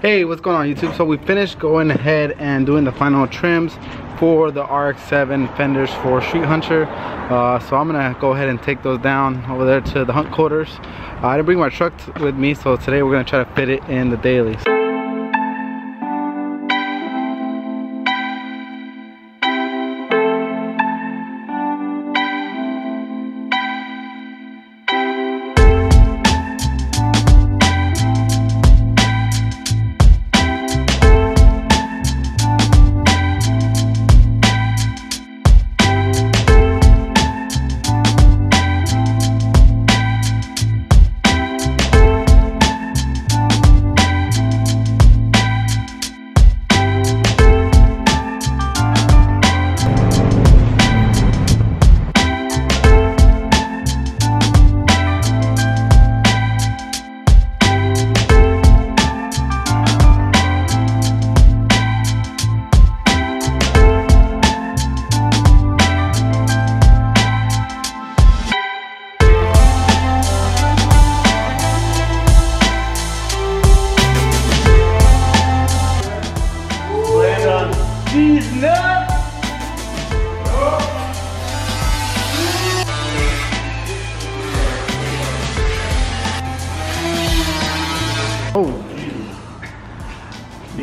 Hey, what's going on YouTube? So we finished going ahead and doing the final trims for the RX-7 fenders for Street Hunter. Uh, so I'm gonna go ahead and take those down over there to the hunt quarters. Uh, I didn't bring my truck with me, so today we're gonna try to fit it in the dailies.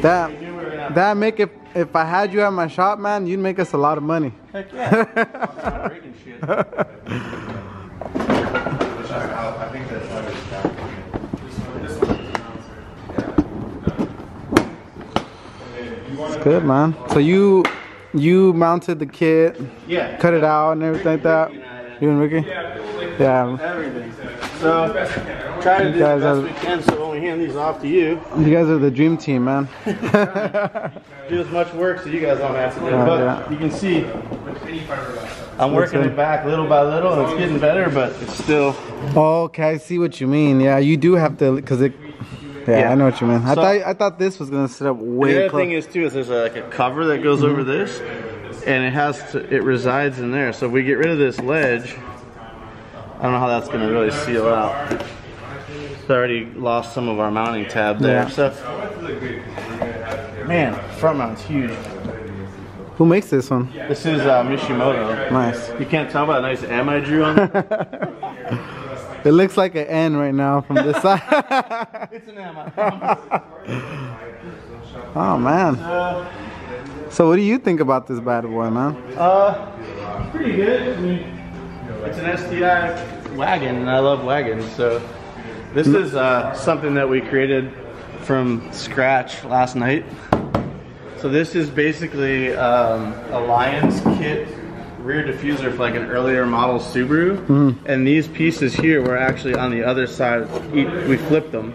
That that make if if I had you at my shop, man, you'd make us a lot of money. Heck yeah. shit. It's good, man. So you you mounted the kit, Yeah. cut it out and everything like that. You and Ricky? Yeah. Everything. So, try to do the best we can so we hand these off to you, You guys are the dream team, man. do as much work so you guys don't have to do it. Uh, But yeah. you can see, I'm working it back little by little and it's getting better, but it's still, okay, I see what you mean. Yeah, you do have to, cause it. Yeah, Yeah. I know what you mean. I So- thought I thought this was gonna sit up the way other close. thing is too, is there's a, like a cover that goes over this and it has to, it resides in there. So if we get rid of this ledge, I don't know how that's gonna really seal out. Already lost some of our mounting tab there. Yeah. So, man, front mount's huge. Who makes this one? This is uh, Mishimoto. Nice. You can't tell by the nice M I drew on it. It looks like an N right now from this side. it's an M, I promise. oh man. Uh, So what do you think about this bad boy, man? uh, pretty good. I mean, it's an STI wagon, and I love wagons. So this is uh, something that we created from scratch last night. So this is basically um, a Lions kit rear diffuser for like an earlier model Subaru. And these pieces here were actually on the other side. We flipped them,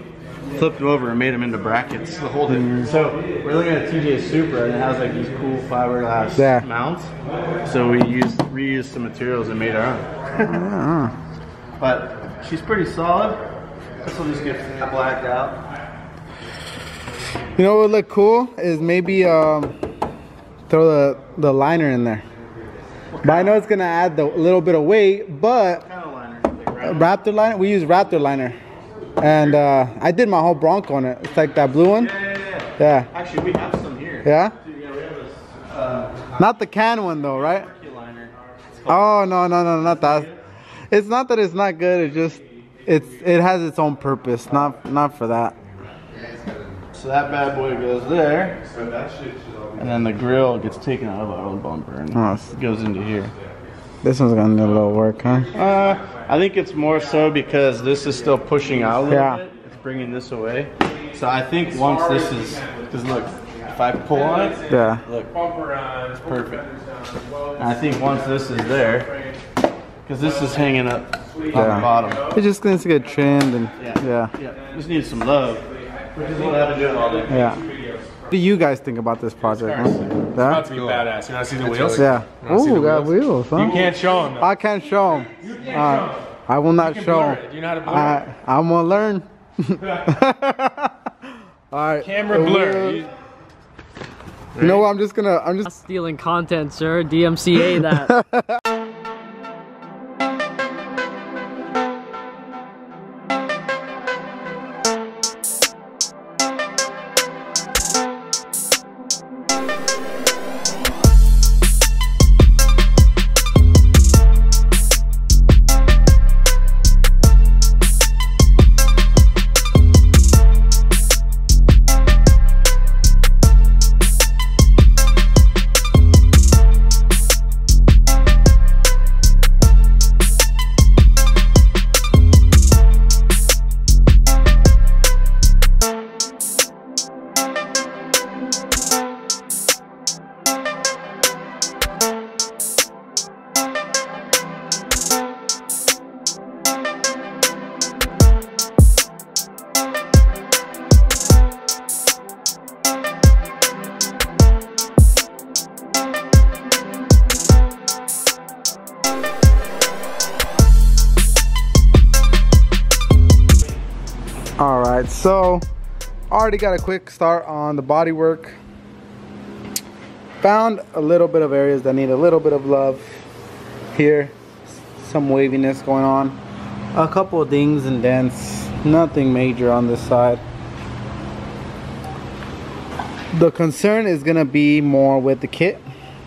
flipped them over and made them into brackets to hold it. So we're looking at a TJ Supra and it has like these cool fiberglass Yeah. mounts. So we used reused some materials and made our own. But she's pretty solid. This will just get blacked out. You know what would look cool is maybe um, throw the the liner in there. But I know it's gonna add the little bit of weight, but Kind of liner. Like. Raptor liner, we use Raptor liner, and uh, I did my whole Bronco on it. It's like that blue one. Yeah, yeah, yeah. Yeah, Actually, we have some here. yeah. Dude, yeah, we uh, Not the can one though, right? key liner. It's called Oh no no no not that. It's not that it's not good. It's just it's it has its own purpose. Not not for that. So that bad boy goes there, and then the grill gets taken out of our old bumper and Oh, goes into here. This one's gonna need a little work, huh? Uh, I think it's more so because this is still pushing out a little Yeah. bit. It's bringing this away. So I think once this is, because look, if I pull on it, Yeah. look, it's perfect. And I think once this is there, because this is hanging up on Yeah. the bottom. It just needs to get trimmed and Yeah. yeah. Yeah. Just needs some love, which is what I've been doing all day. Yeah. What do you guys think about this project? man? About to be badass. You want to see the wheels? Yeah. You wanna see Ooh, the got wheels, huh? You can't show them. I can't show them. Uh, I will not can show blur 'em. it. Do you know how to blur I, I'm gonna learn. All right. Camera the blur. You- You know what? I'm just gonna. I'm just. Stealing content, sir. DMCA that. right, so already got a quick start on the body work. Found a little bit of areas that need a little bit of love here. Some waviness going on. A couple of dings and dents. Nothing major on this side. The concern is gonna be more with the kit.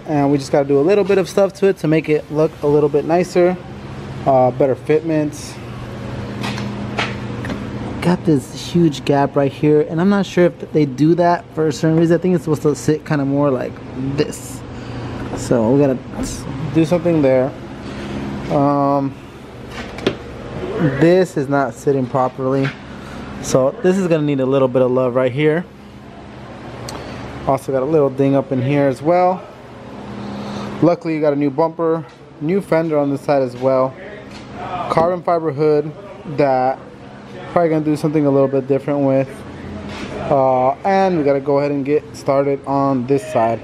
And we just gotta do a little bit of stuff to it to make it look a little bit nicer. Uh, better fitments. Got this huge gap right here. And I'm not sure if they do that for a certain reason. I think it's supposed to sit kind of more like this. So we gotta do something there. Um, this is not sitting properly. So this is gonna need a little bit of love right here. Also got a little ding up in here as well. Luckily you got a new bumper, new fender on this side as well. Carbon fiber hood that probably gonna do something a little bit different with. Uh, and we gotta go ahead and get started on this side.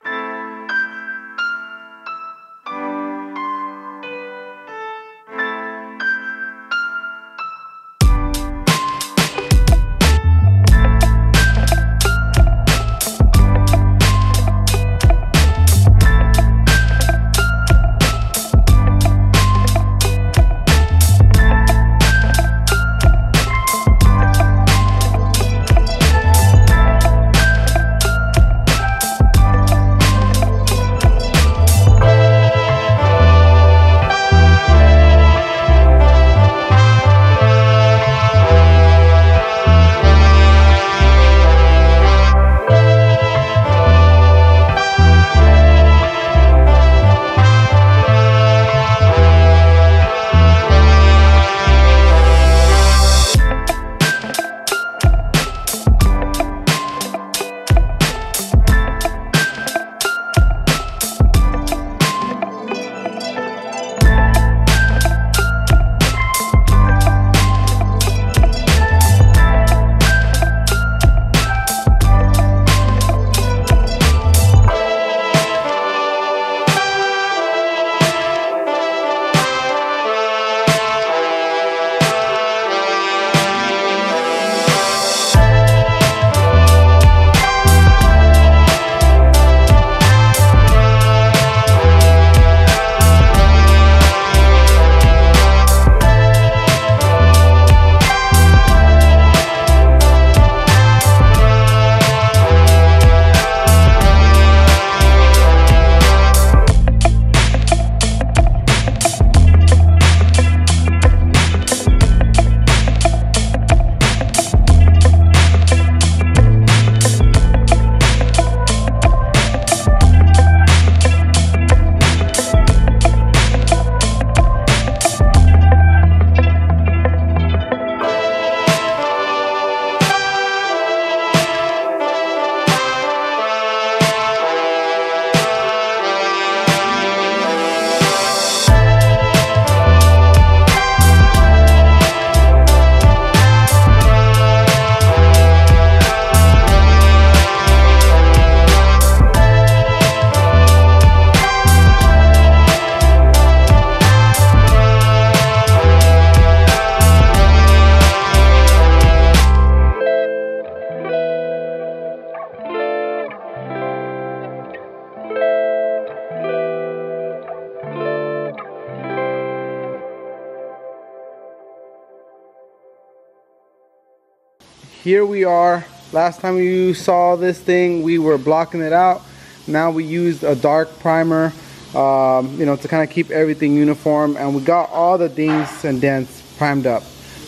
Here we are. Last time you saw this thing we were blocking it out. Now we used a dark primer um, you know to kind of keep everything uniform and we got all the dings and dents primed up.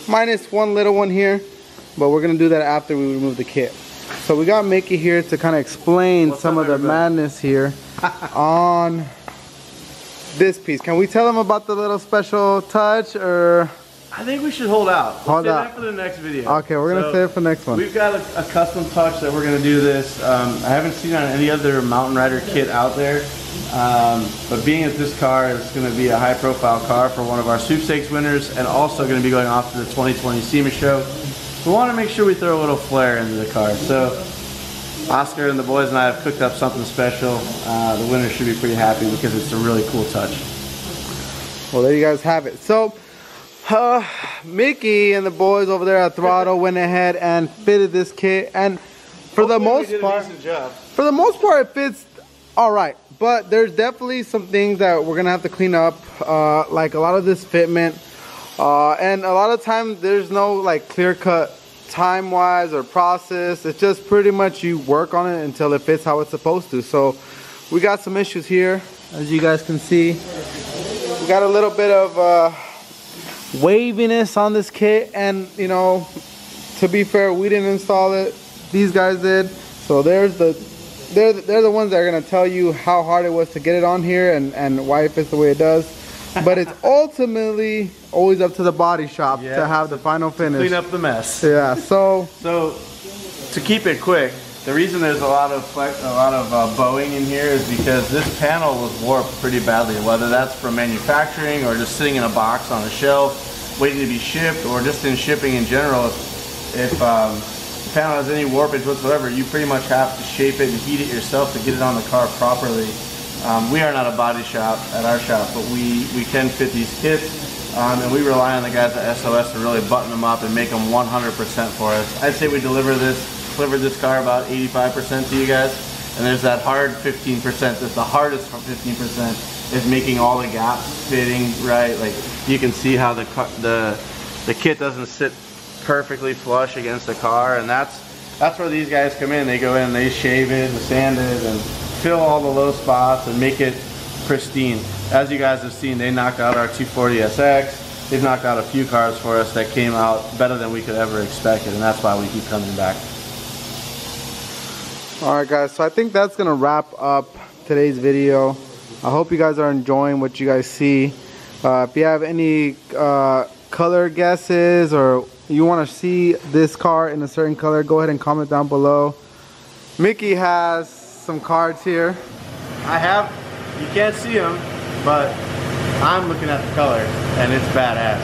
Minus one little one here but we're gonna do that after we remove the kit. So we got Mickey here to kind of explain What's some of the madness here on this piece. Can we tell them about the little special touch or I think we should hold out. Let's Hold save out. that for the next video. okay we're gonna So, save it for next one We've got a, a custom touch that we're gonna do this. Um, I haven't seen on any other mountain rider kit out there. Um, but being that this car is gonna be a high profile car for one of our sweepstakes winners and also gonna be going off to the 2020 SEMA show, we wanna make sure we throw a little flair into the car. So Oscar and the boys and I have cooked up something special. Uh, the winner should be pretty happy because it's a really cool touch. Well, there you guys have it. So, Uh, Mickey and the boys over there at Throtl went ahead and fitted this kit, and for the most part, for the most part, it fits all right. But there's definitely some things that we're gonna have to clean up, uh, like a lot of this fitment, uh, and a lot of time there's no like clear cut time wise or process. It's just pretty much you work on it until it fits how it's supposed to. So we got some issues here, as you guys can see. We got a little bit of uh, waviness on this kit. And you know to be fair we didn't install it. These guys did. So there's the they're, they're the ones that are going to tell you how hard it was to get it on here and, and why it fits the way it does. But it's ultimately always up to the body shop to Yeah. have the final finish Clean up the mess. yeah so So, to keep it quick, the reason there's a lot of flex, a lot of uh, bowing in here is because this panel was warped pretty badly. Whether that's from manufacturing or just sitting in a box on a shelf, waiting to be shipped, or just in shipping in general. If, if um, the panel has any warpage whatsoever, you pretty much have to shape it and heat it yourself to get it on the car properly. Um, we are not a body shop at our shop, but we, we can fit these kits. Um, and we rely on the guys at SOS to really button them up and make them 100% for us. I'd say we deliver this, delivered this car about 85% to you guys. And there's that hard 15% that's the hardest 15% is making all the gaps fitting right. Like you can see how the, the, the kit doesn't sit perfectly flush against the car. And that's, that's where these guys come in. They go in, they shave it and sand it and fill all the low spots and make it pristine. As you guys have seen, they knocked out our 240SX. They've knocked out a few cars for us that came out better than we could ever expect it, and that's why we keep coming back. All right guys so i think that's gonna wrap up today's video. I hope you guys are enjoying what you guys see. Uh, if you have any uh, color guesses or you want to see this car in a certain color go ahead and comment down below. Mickey has some cards here. I have, you can't see them, but I'm looking at the color, and it's badass.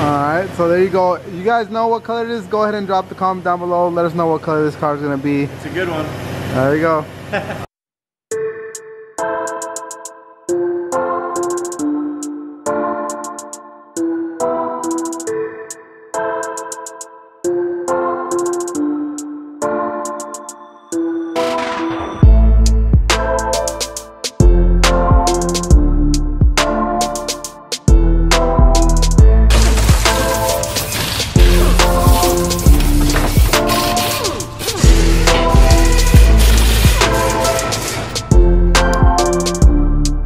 all right so there you go. You guys know what color it is go ahead and drop the comment down below. Let us know what color this car is going to be. It's a good one. There you go